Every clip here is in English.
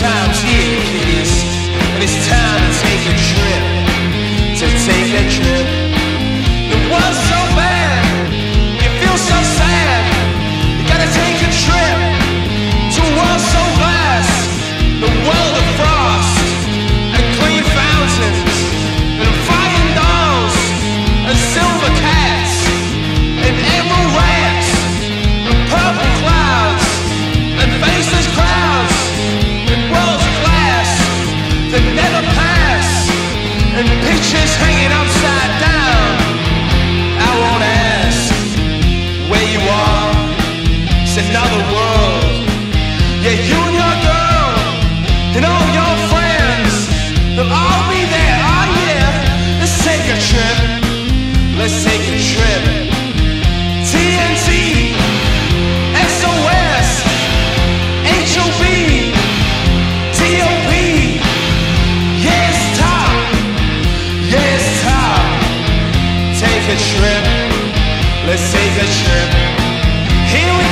time's here, kiddies, and it's time to take a trip. To take a trip. Another world. Yeah, you and your girl and all your friends, they'll all be there. Oh yeah, let's take a trip. Let's take a trip. TNT, SOS, HOB, TOP. Yeah, it's top. Yeah, it's top. Take a trip. Let's take a trip. Here we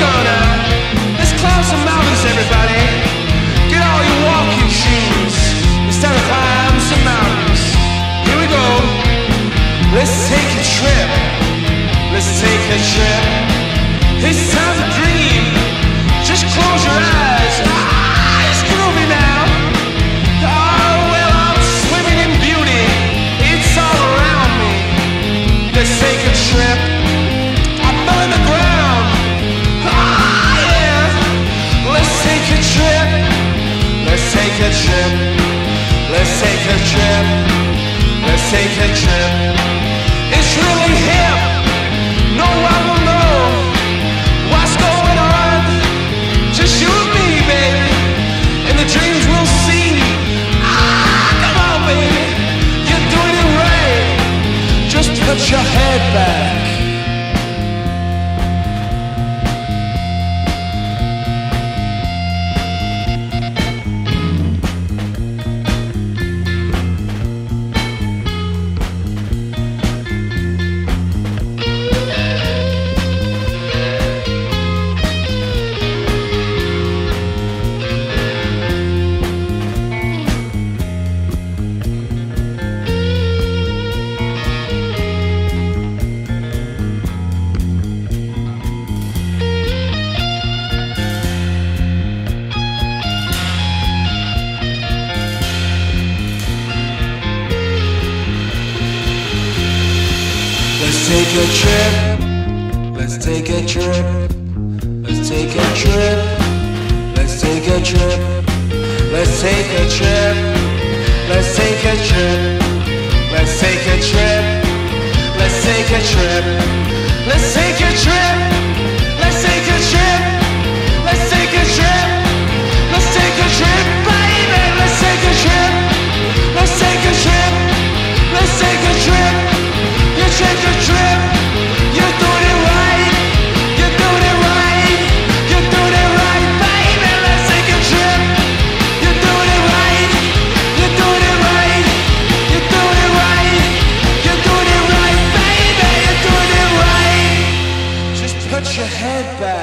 trip. Let's take a trip. It's really Let's take a trip. Let's take a trip. Let's take a trip. Let's take a trip. Let's take a trip. Let's take a trip. Let's take a trip. Let's take a trip. Let's take a trip. your head back.